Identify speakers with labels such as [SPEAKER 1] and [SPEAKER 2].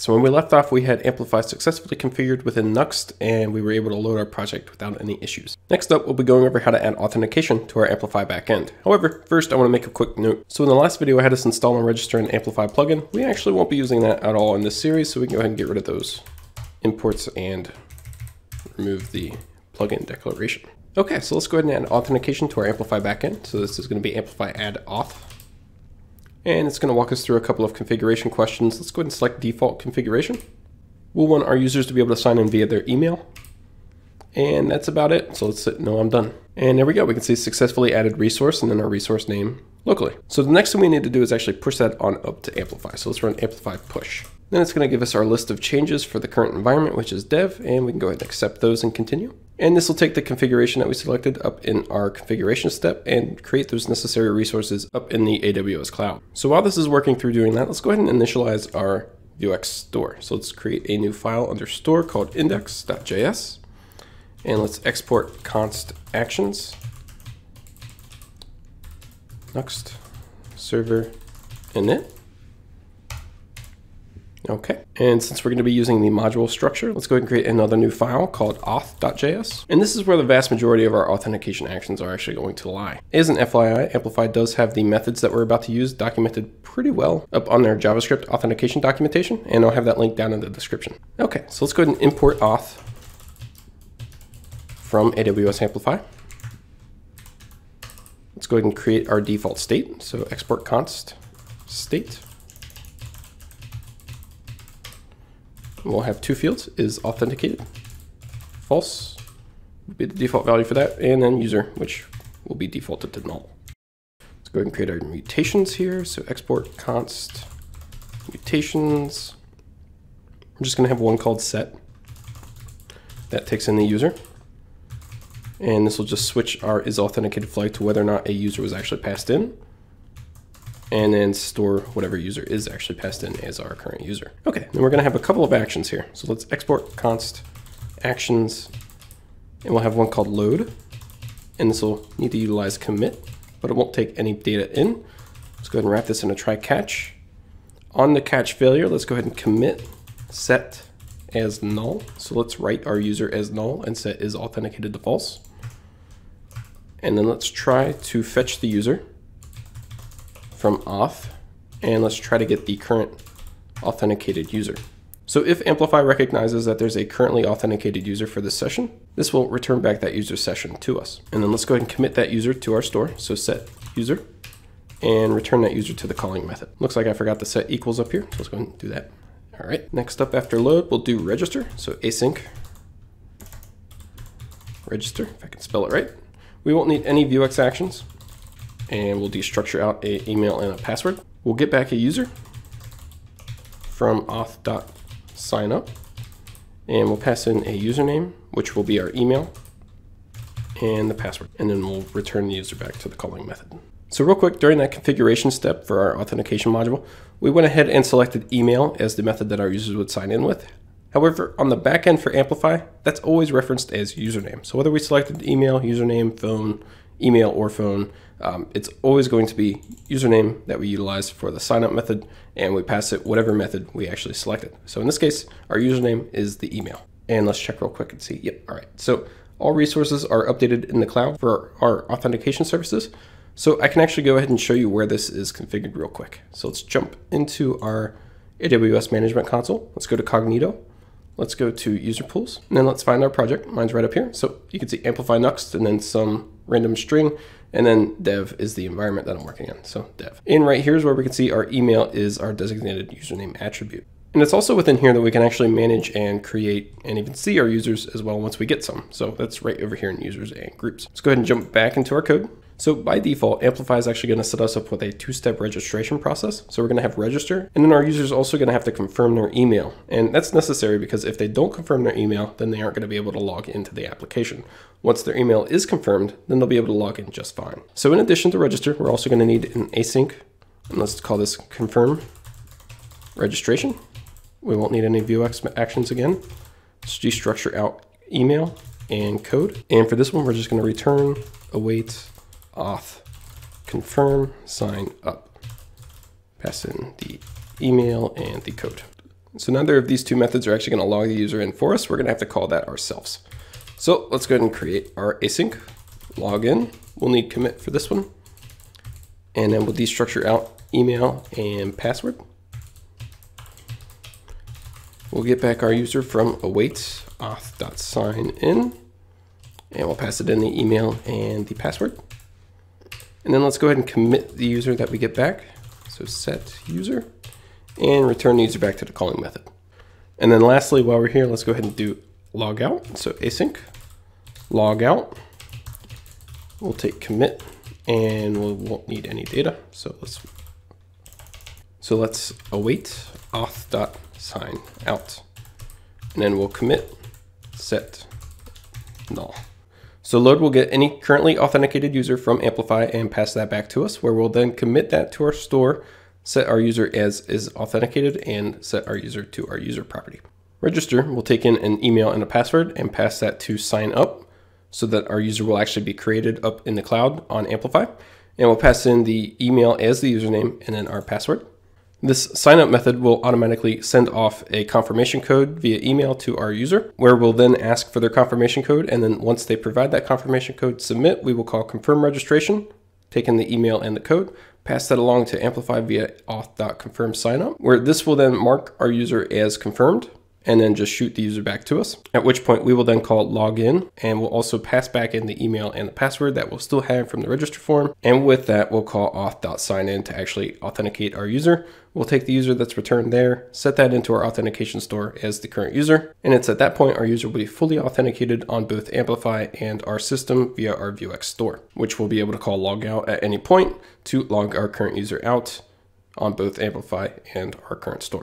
[SPEAKER 1] So when we left off, we had Amplify successfully configured within Nuxt, and we were able to load our project without any issues. Next up, we'll be going over how to add authentication to our Amplify backend. However, first I want to make a quick note. So in the last video, I had us install and register an Amplify plugin. We actually won't be using that at all in this series, so we can go ahead and get rid of those imports and remove the plugin declaration. Okay, so let's go ahead and add authentication to our Amplify backend. So this is going to be Amplify add auth and it's going to walk us through a couple of configuration questions. Let's go ahead and select default configuration. We'll want our users to be able to sign in via their email. And that's about it. So let's hit no, I'm done. And there we go. We can see successfully added resource and then our resource name locally. So the next thing we need to do is actually push that on up to Amplify. So let's run Amplify push. Then it's going to give us our list of changes for the current environment, which is dev, and we can go ahead and accept those and continue. And this will take the configuration that we selected up in our configuration step and create those necessary resources up in the AWS cloud. So while this is working through doing that, let's go ahead and initialize our Vuex store. So let's create a new file under store called index.js. And let's export const actions. Next, server init. Okay, and since we're going to be using the module structure, let's go ahead and create another new file called auth.js. And this is where the vast majority of our authentication actions are actually going to lie. As an FYI, Amplify does have the methods that we're about to use documented pretty well up on their JavaScript authentication documentation, and I'll have that link down in the description. Okay, so let's go ahead and import auth from AWS Amplify. Let's go ahead and create our default state. So export const state. We'll have two fields, is authenticated, false will be the default value for that, and then user, which will be defaulted to null. Let's go ahead and create our mutations here. So export const mutations. We're just gonna have one called set that takes in the user. And this will just switch our is authenticated flag to whether or not a user was actually passed in and then store whatever user is actually passed in as our current user. Okay, then we're gonna have a couple of actions here. So let's export const actions, and we'll have one called load, and this will need to utilize commit, but it won't take any data in. Let's go ahead and wrap this in a try catch. On the catch failure, let's go ahead and commit set as null. So let's write our user as null and set is authenticated to false. And then let's try to fetch the user from auth, and let's try to get the current authenticated user. So if Amplify recognizes that there's a currently authenticated user for this session, this will return back that user session to us. And then let's go ahead and commit that user to our store. So set user and return that user to the calling method. Looks like I forgot to set equals up here. So let's go ahead and do that. All right, next up after load, we'll do register. So async register, if I can spell it right. We won't need any Vuex actions and we'll destructure out a email and a password. We'll get back a user from auth.signup and we'll pass in a username, which will be our email and the password, and then we'll return the user back to the calling method. So real quick, during that configuration step for our authentication module, we went ahead and selected email as the method that our users would sign in with. However, on the back end for Amplify, that's always referenced as username. So whether we selected email, username, phone, email, or phone, um, it's always going to be username that we utilize for the sign up method, and we pass it whatever method we actually selected. So in this case, our username is the email. And let's check real quick and see. Yep, all right. So all resources are updated in the cloud for our authentication services. So I can actually go ahead and show you where this is configured real quick. So let's jump into our AWS Management Console. Let's go to Cognito. Let's go to user pools and then let's find our project. Mine's right up here. So you can see amplify Nuxt and then some random string and then dev is the environment that I'm working on. So dev. And right here is where we can see our email is our designated username attribute. And it's also within here that we can actually manage and create and even see our users as well once we get some. So that's right over here in users and groups. Let's go ahead and jump back into our code. So by default, Amplify is actually going to set us up with a two-step registration process. So we're going to have register, and then our user is also going to have to confirm their email. And that's necessary because if they don't confirm their email, then they aren't going to be able to log into the application. Once their email is confirmed, then they'll be able to log in just fine. So in addition to register, we're also going to need an async, and let's call this confirm registration. We won't need any Vuex actions again. Let's destructure out email and code. And for this one, we're just going to return await auth confirm sign up. Pass in the email and the code. So neither of these two methods are actually going to log the user in for us. We're going to have to call that ourselves. So let's go ahead and create our async login. We'll need commit for this one. And then we'll destructure out email and password. We'll get back our user from await auth.sign in and we'll pass it in the email and the password. And then let's go ahead and commit the user that we get back. So set user and return the user back to the calling method. And then lastly, while we're here, let's go ahead and do log out. So async log out. We'll take commit and we won't need any data. So let's so let's await auth.sign out. And then we'll commit set null. So load will get any currently authenticated user from Amplify and pass that back to us, where we'll then commit that to our store, set our user as is authenticated, and set our user to our user property. Register will take in an email and a password and pass that to sign up so that our user will actually be created up in the cloud on Amplify. And we'll pass in the email as the username and then our password. This signup method will automatically send off a confirmation code via email to our user, where we'll then ask for their confirmation code. And then once they provide that confirmation code submit, we will call confirm registration, take in the email and the code, pass that along to Amplify via auth.confirm signup, where this will then mark our user as confirmed and then just shoot the user back to us. At which point we will then call login and we'll also pass back in the email and the password that we'll still have from the register form. And with that, we'll call auth.signin to actually authenticate our user. We'll take the user that's returned there, set that into our authentication store as the current user. And it's at that point our user will be fully authenticated on both Amplify and our system via our Vuex store, which we'll be able to call logout at any point to log our current user out on both Amplify and our current store.